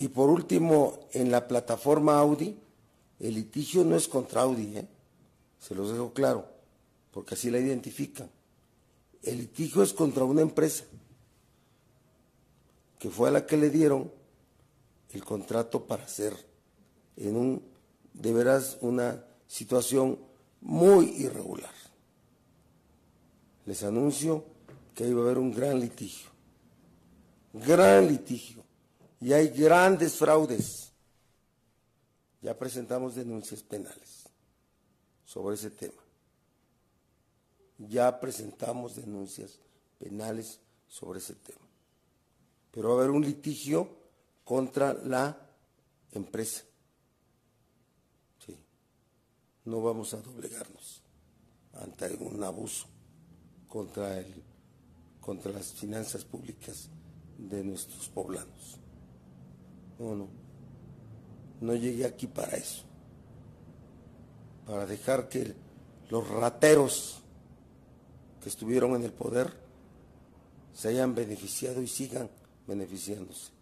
Y por último, en la plataforma Audi, el litigio no es contra Audi, ¿eh? se los dejo claro, porque así la identifican. El litigio es contra una empresa, que fue a la que le dieron el contrato para hacer en un, de veras, una situación muy irregular. Les anuncio que iba a haber un gran litigio, gran litigio, y hay grandes fraudes. Ya presentamos denuncias penales sobre ese tema. Ya presentamos denuncias penales sobre ese tema. Pero va a haber un litigio contra la empresa. Sí. No vamos a doblegarnos ante un abuso contra, el, contra las finanzas públicas de nuestros poblanos. No, no. No llegué aquí para eso. Para dejar que los rateros que estuvieron en el poder se hayan beneficiado y sigan beneficiándose.